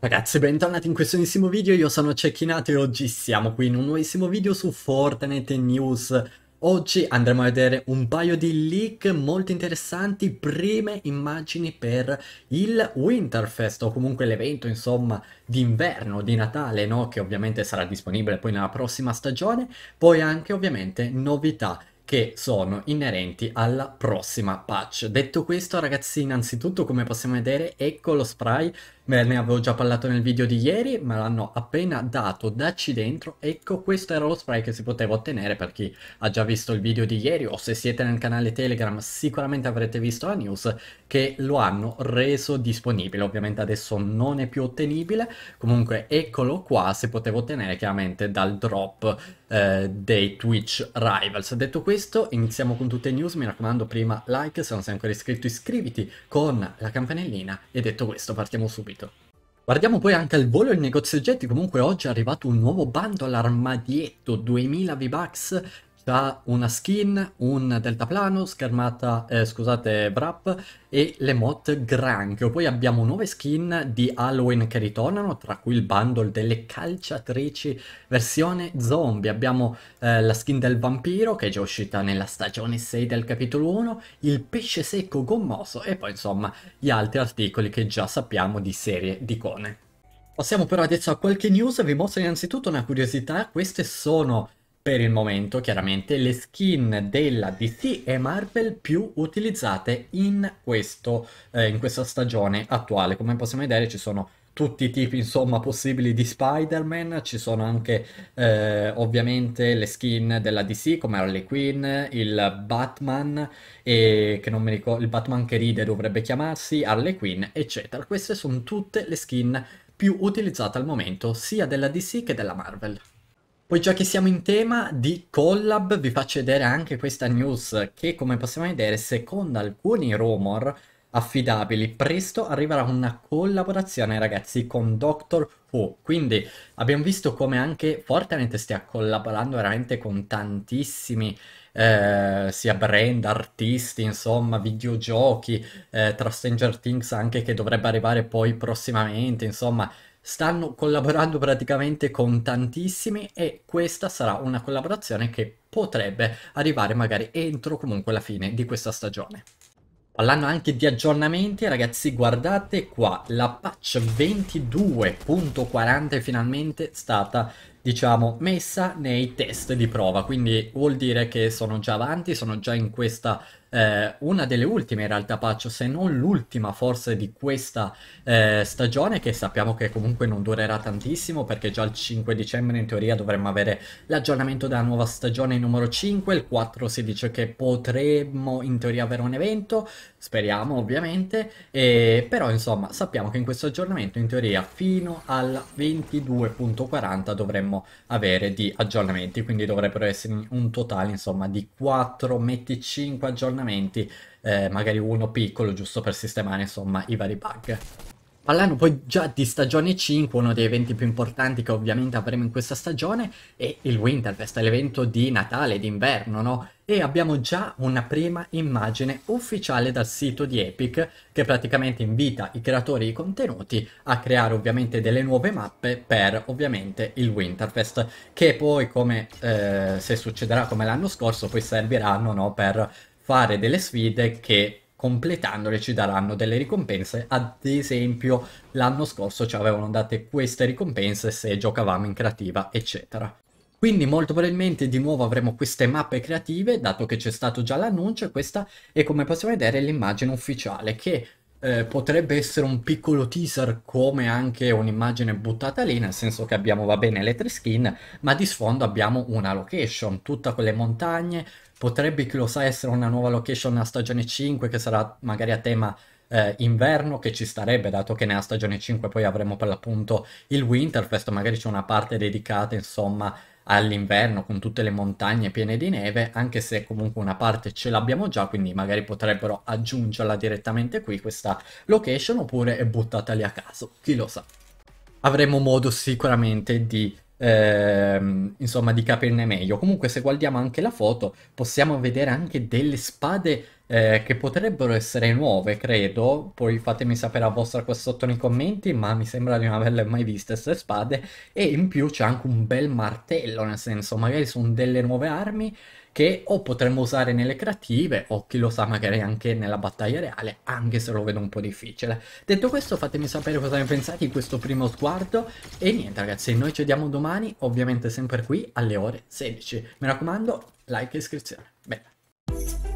Ragazzi, bentornati in questo nuovissimo video, io sono Cecchinato e oggi siamo qui in un nuovissimo video su Fortnite News. Oggi andremo a vedere un paio di leak molto interessanti, prime immagini per il Winterfest o comunque l'evento insomma d'inverno, di Natale, no? Che ovviamente sarà disponibile poi nella prossima stagione, poi anche ovviamente novità che sono inerenti alla prossima patch. Detto questo ragazzi, innanzitutto come possiamo vedere ecco lo spray Me ne avevo già parlato nel video di ieri, me l'hanno appena dato dacci dentro. Ecco, questo era lo spray che si poteva ottenere per chi ha già visto il video di ieri o se siete nel canale Telegram sicuramente avrete visto la news che lo hanno reso disponibile. Ovviamente adesso non è più ottenibile, comunque eccolo qua, si poteva ottenere chiaramente dal drop eh, dei Twitch Rivals. Detto questo, iniziamo con tutte le news, mi raccomando prima like, se non sei ancora iscritto iscriviti con la campanellina e detto questo partiamo subito. Guardiamo poi anche al volo il negozio oggetti, comunque oggi è arrivato un nuovo bando all'armadietto, 2000 V-Bucks, già una skin, un deltaplano, schermata, eh, scusate, wrap e l'emote granchio. Poi abbiamo nuove skin di Halloween che ritornano, tra cui il bundle delle calciatrici versione zombie. Abbiamo eh, la skin del vampiro che è già uscita nella stagione 6 del capitolo 1, il pesce secco gommoso e poi insomma gli altri articoli che già sappiamo di serie di icone. Passiamo però adesso a qualche news, vi mostro innanzitutto una curiosità, queste sono per il momento chiaramente le skin della DC e Marvel più utilizzate in, questo, eh, in questa stagione attuale. Come possiamo vedere ci sono tutti i tipi insomma possibili di Spider-Man, ci sono anche eh, ovviamente le skin della DC come Harley Quinn, il Batman e che non mi ricordo, il Batman che ride dovrebbe chiamarsi, Harley Quinn eccetera. Queste sono tutte le skin più utilizzate al momento sia della DC che della Marvel. Poi già che siamo in tema di collab vi faccio vedere anche questa news che come possiamo vedere secondo alcuni rumor affidabili presto arriverà una collaborazione ragazzi con Doctor Who. Quindi abbiamo visto come anche Fortnite stia collaborando veramente con tantissimi eh, sia brand, artisti, insomma, videogiochi, eh, tra Stranger Things anche che dovrebbe arrivare poi prossimamente, insomma, stanno collaborando praticamente con tantissimi e questa sarà una collaborazione che potrebbe arrivare magari entro comunque la fine di questa stagione. Parlando anche di aggiornamenti, ragazzi, guardate qua, la patch 22.40 è finalmente stata diciamo, messa nei test di prova, quindi vuol dire che sono già avanti, sono già in questa, eh, una delle ultime in realtà patch, se non l'ultima forse di questa eh, stagione, che sappiamo che comunque non durerà tantissimo, perché già il 5 dicembre in teoria dovremmo avere l'aggiornamento della nuova stagione numero 5, il 4 si dice che potremmo in teoria avere un evento, speriamo ovviamente, e, però insomma sappiamo che in questo aggiornamento in teoria fino al 22.40 dovremmo avere di aggiornamenti, quindi dovrebbero essere un totale insomma di 4, metti 5 aggiornamenti, eh, magari uno piccolo giusto per sistemare insomma i vari bug. Parlando poi già di stagione 5, uno dei eventi più importanti che ovviamente avremo in questa stagione è il Winterfest, l'evento di Natale, d'inverno, no? E abbiamo già una prima immagine ufficiale dal sito di Epic che praticamente invita i creatori di contenuti a creare ovviamente delle nuove mappe per ovviamente il Winterfest che poi come eh, se succederà come l'anno scorso poi serviranno no, per fare delle sfide che completandole ci daranno delle ricompense. Ad esempio, l'anno scorso ci avevano date queste ricompense se giocavamo in creativa, eccetera. Quindi molto probabilmente di nuovo avremo queste mappe creative, dato che c'è stato già l'annuncio, e questa è come possiamo vedere l'immagine ufficiale, che eh, potrebbe essere un piccolo teaser come anche un'immagine buttata lì, nel senso che abbiamo, va bene, le tre skin, ma di sfondo abbiamo una location, tutta con le montagne, potrebbe, chi lo sa, essere una nuova location nella stagione 5 che sarà magari a tema eh, inverno che ci starebbe, dato che nella stagione 5 poi avremo per l'appunto il Winterfest, magari c'è una parte dedicata insomma all'inverno con tutte le montagne piene di neve, anche se comunque una parte ce l'abbiamo già, quindi magari potrebbero aggiungerla direttamente qui questa location oppure è buttata lì a caso, chi lo sa. Avremo modo sicuramente di ehm, insomma, di capirne meglio. Comunque, se guardiamo anche la foto, possiamo vedere anche delle spade eh, che potrebbero essere nuove, credo. Poi fatemi sapere la vostra qua sotto nei commenti, ma mi sembra di non averle mai viste queste spade. E in più c'è anche un bel martello, nel senso, magari sono delle nuove armi che o potremmo usare nelle creative o chi lo sa magari anche nella battaglia reale, anche se lo vedo un po' difficile. Detto questo fatemi sapere cosa ne pensate di questo primo sguardo e niente ragazzi, noi ci vediamo domani, ovviamente sempre qui alle ore 16. Mi raccomando, like e iscrizione. Bene.